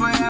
forever.